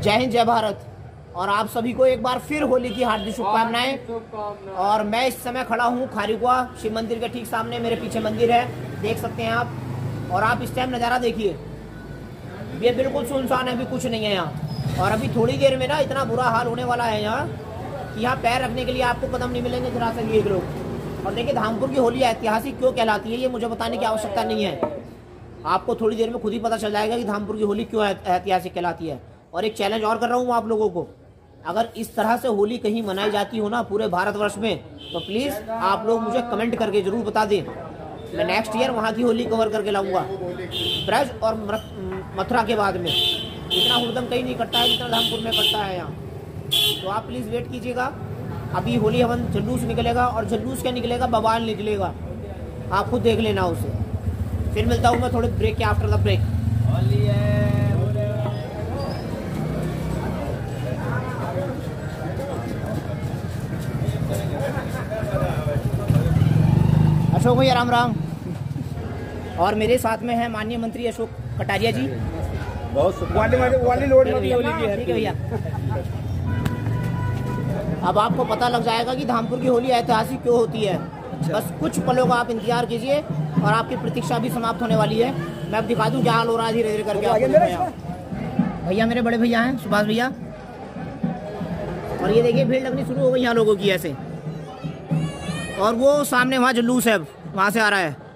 जय हिंद जय भारत। और आप सभी को एक बार फिर होली की हार्दिक शुभकामनाएँ। और मैं इस समय खड़ा हूँ खारीकुआ शिव मंदिर के ठीक सामने मेरे पीछे मंदिर है। देख सकते हैं आप। और आप इस टाइम नज़ारा देखिए। ये बिल्कुल सुनसान है अभी कुछ नहीं है यहाँ। और अभी थोड़ी देर में ना इतना बुरा हाल होने वाला है यहाँ कि यहाँ पैर रखने के लिए आपको कदम नहीं मिलेंगे जरा से एक लोग। और देखिए धामपुर की होली ऐतिहासिक क्यों कहलाती है ये मुझे बताने की आवश्यकता नहीं है। आपको थोड़ी देर में खुद ही पता चल जाएगा कि धामपुर की होली क्यों ऐतिहासिक कहलाती है। और एक चैलेंज और कर रहा हूँ आप लोगों को। अगर इस तरह से होली कहीं मनाई जाती हो ना पूरे भारतवर्ष में तो प्लीज़ आप लोग मुझे कमेंट करके ज़रूर बता दें। मैं नेक्स्ट ईयर वहाँ की होली कवर करके लाऊँगा। ब्रज और मथुरा के बाद में। इतना हुड़दम कहीं नहीं कटता है जितना धामपुर में कटता है यहाँ। तो आप प्लीज़ वेट कीजिएगा। अभी होली हवन जुलूस निकलेगा और जुलूस क्या निकलेगा? बवाल निकलेगा। आप खुद देख लेना उसे। फिर मिलता हूँ मैं थोड़े ब्रेक के आफ्टर द ब्रेक अशोक भैया राम राम। और मेरे साथ में है माननीय मंत्री अशोक कटारिया जी। बहुत वाली वाली लोड ठीक है भैया। अब आपको पता लग जाएगा कि धामपुर की होली ऐतिहासिक क्यों होती है। अच्छा। बस कुछ पलों का आप इंतज़ार कीजिए और आपकी प्रतीक्षा भी समाप्त होने वाली है। मैं अब दिखा दूँ क्या हाल हो रहा है धीरे धीरे करके आपको भैया मेरे बड़े भैया हैं सुभाष भैया। और ये देखिए भीड़ लगनी शुरू हो गई यहाँ लोगों की ऐसे। और वो सामने वहाँ जुलूस है वहाँ से आ रहा है।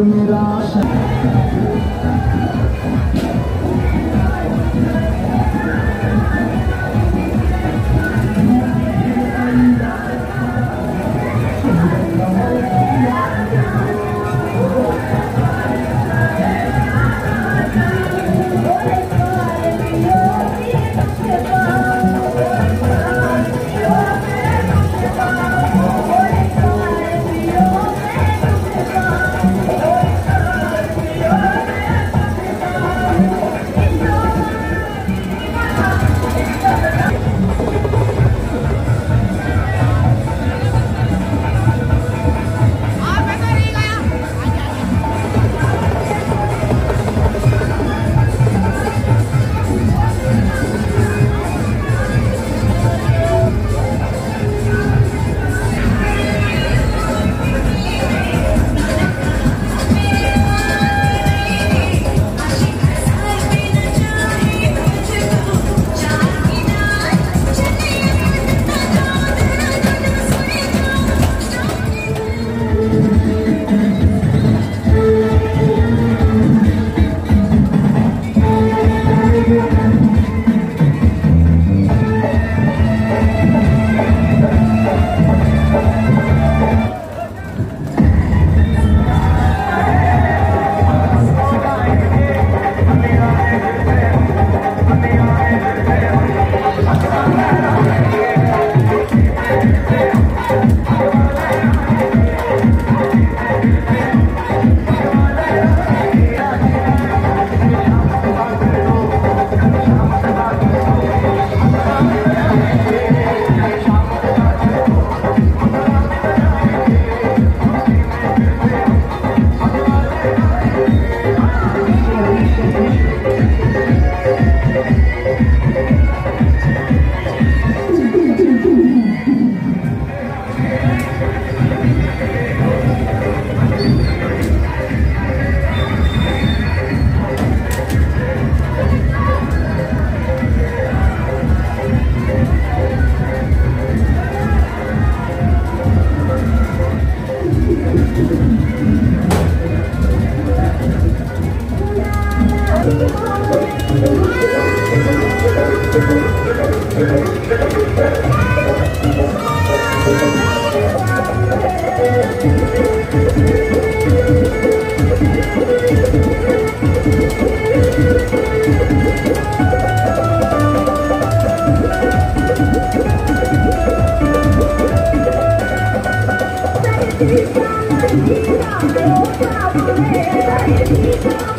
됩니다. Thank you.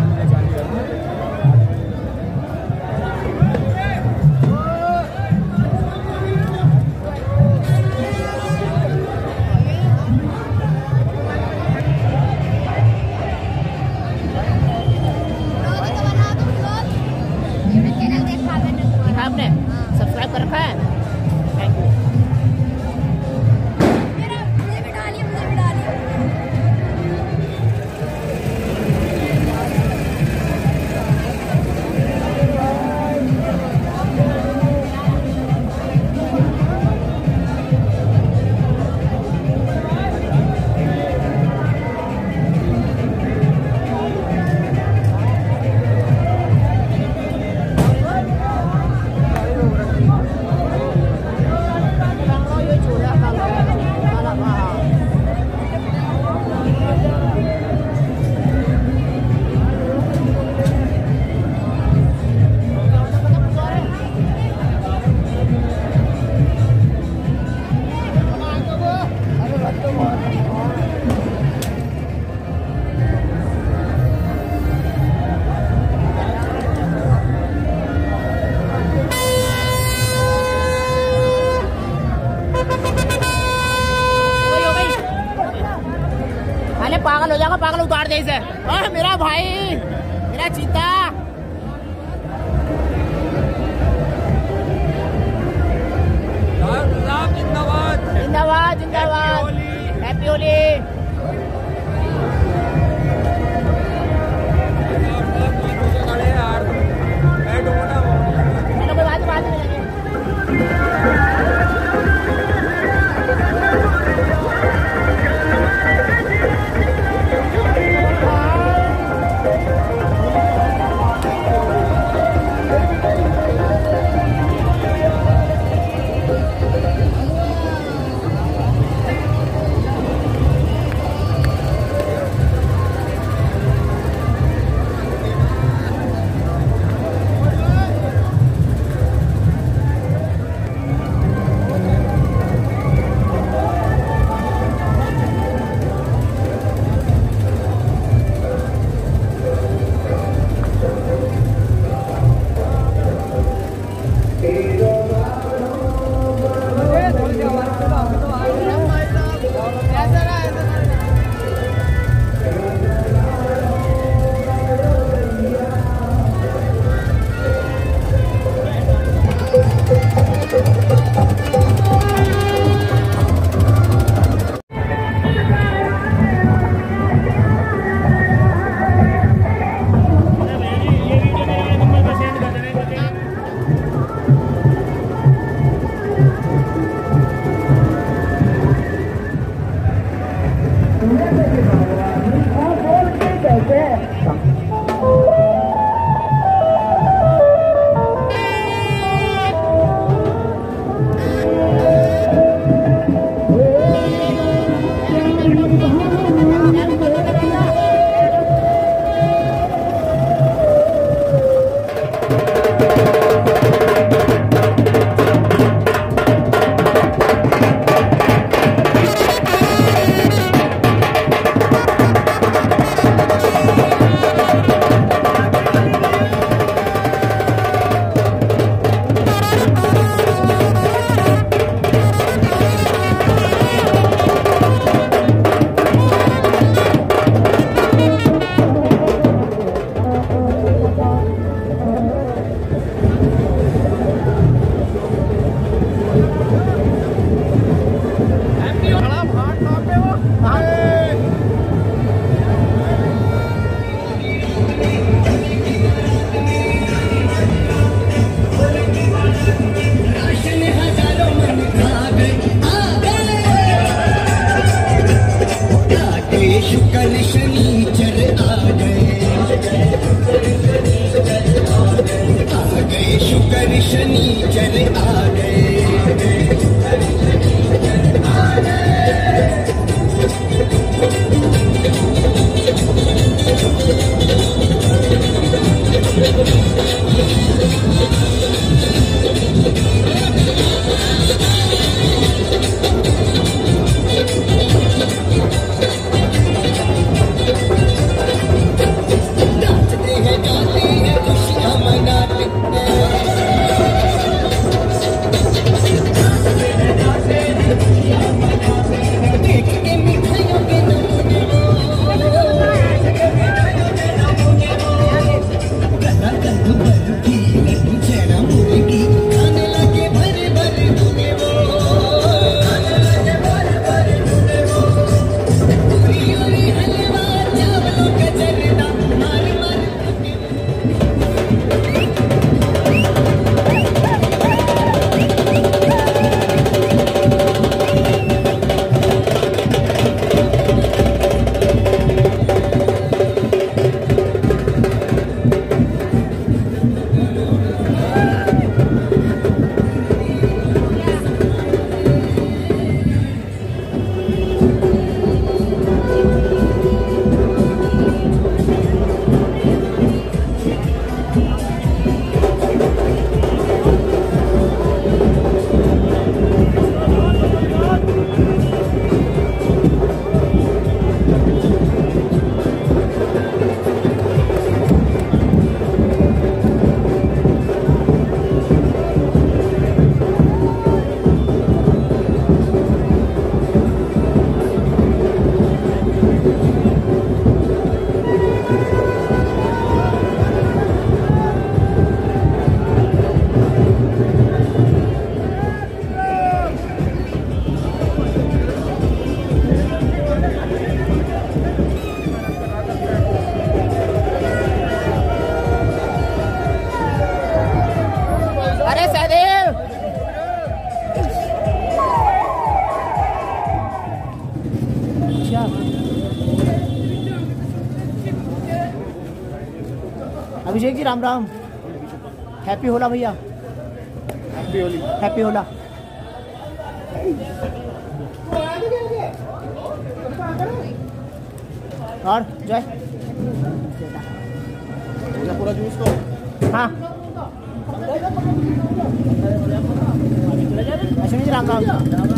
haline geliyor. पागल है। और हाँ मेरा भाई मेरा चीता। जिंदाबाद। जिंदाबाद जिंदाबाद। हैप्पी होली शुक्र शनीचर आ गए। आ गए। शुक्र शनीचर आ गए अभिषेक जी राम राम। हैप्पी होला भैया। हैप्पी होली। हैप्पी होला। और जय पूरा जूस को हाँ अश्विनी जी राम राम